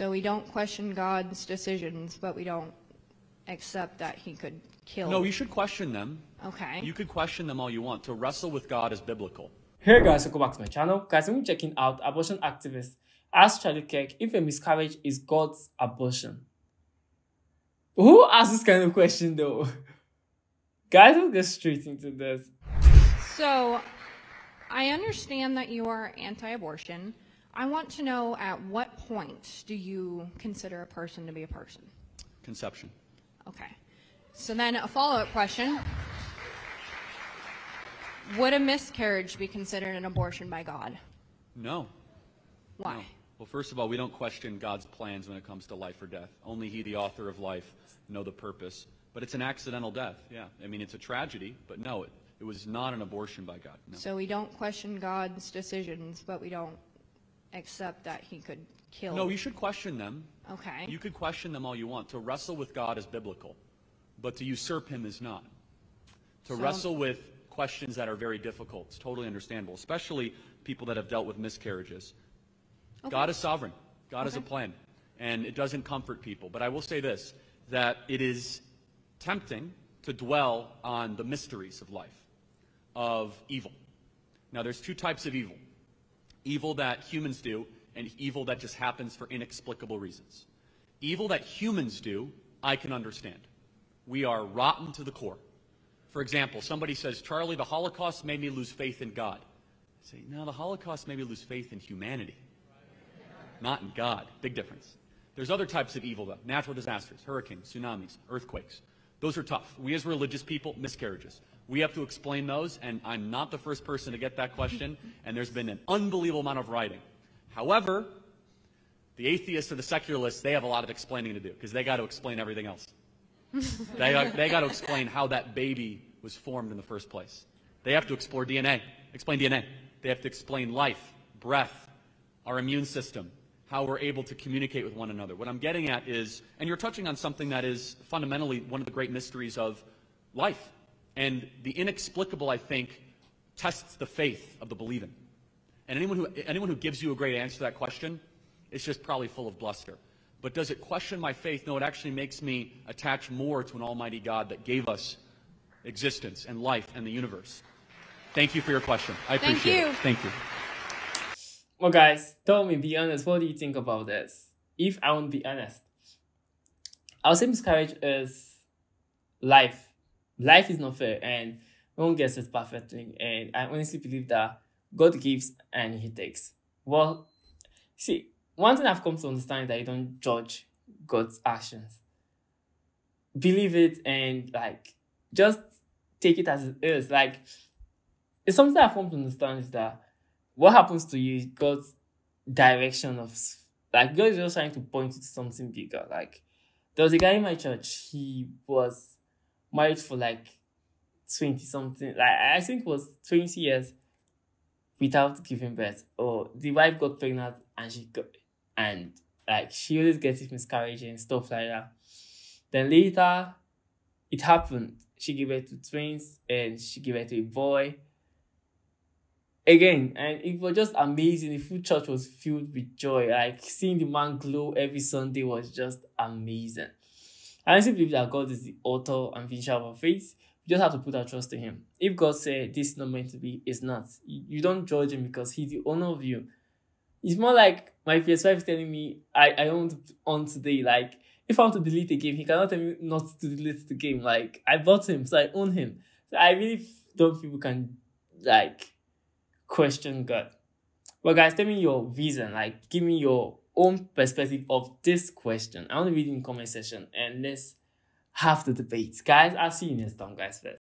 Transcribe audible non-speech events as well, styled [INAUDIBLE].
So we don't question God's decisions, but we don't accept that He could kill. No, you should question them. Okay. You could question them all you want. To wrestle with God is biblical. Hey guys, welcome back to my channel. Guys, I'm checking out abortion activists. Ask Charlie Kirk if a miscarriage is God's abortion. Who asked this kind of question though? [LAUGHS] Guys, we'll get straight into this. So I understand that you are anti-abortion. I want to know at what point do you consider a person to be a person? Conception. Okay. So then a follow-up question. Would a miscarriage be considered an abortion by God? No. Why? No. Well, first of all, we don't question God's plans when it comes to life or death. Only He, the author of life, know the purpose. But it's an accidental death, yeah. I mean, it's a tragedy, but no, it, it was not an abortion by God. No. So we don't question God's decisions, but we don't accept that He could kill. No, you should question them. Okay. You could question them all you want. To wrestle with God is biblical, but to usurp Him is not. To So- wrestle with questions that are very difficult is totally understandable, especially people that have dealt with miscarriages. Okay. God is sovereign. God has a plan, and it doesn't comfort people. But I will say this: that it is tempting to dwell on the mysteries of life, of evil. Now, there's two types of evil: evil that humans do, and evil that just happens for inexplicable reasons. Evil that humans do, I can understand. We are rotten to the core. For example, somebody says, Charlie, the Holocaust made me lose faith in God. I say, no, the Holocaust made me lose faith in humanity, not in God. Big difference. There's other types of evil, though natural disasters, hurricanes, tsunamis, earthquakes. Those are tough. We as religious people, miscarriages. We have to explain those, and I'm not the first person to get that question, [LAUGHS] and there's been an unbelievable amount of writing. However, the atheists or the secularists, they have a lot of explaining to do because they got to explain everything else. [LAUGHS] they, got, they got to explain how that baby was formed in the first place. They have to explore DNA, explain DNA. They have to explain life, breath, our immune system, how we're able to communicate with one another. What I'm getting at is, and you're touching on something that is fundamentally one of the great mysteries of life. And the inexplicable, I think, tests the faith of the believing. And anyone who, anyone who gives you a great answer to that question is just probably full of bluster. But does it question my faith? No, it actually makes me attach more to an almighty God that gave us existence and life and the universe. Thank you for your question. I Thank appreciate you. it. Thank you. Well, guys, tell me, be honest, what do you think about this? If I won't be honest, I'll say miscarriage is life. Life is not fair, and no one gets it perfectly. And I honestly believe that God gives and He takes. Well, see, one thing I've come to understand is that you don't judge God's actions. Believe it and like just take it as it is. Like it's something I've come to understand is that what happens to you is God's direction of like God is just trying to point you to something bigger. Like there was a guy in my church, he was married for like 20 something, like I think it was 20 years without giving birth. Or the wife got pregnant and she got and like she always gets miscarriage and stuff like that. Then later it happened. She gave birth to twins and she gave birth to a boy again and it was just amazing. The full church was filled with joy. Like seeing the man glow every sunday was just amazing. I honestly believe that god is the author and finisher of our faith. We just have to put our trust in him. If god said this is not meant to be it's not. You, don't judge him because he's the owner of you. It's more like my ps5 is telling me i i to on today. Like if i want to delete a game he cannot tell me not to delete the game. Like i bought him so i own him. So i really don't think we can like question God. Well, guys, tell me your reason. Like, give me your own perspective of this question. I want to read in the comment section and let's have the debate. Guys, I'll see you next time, guys. First.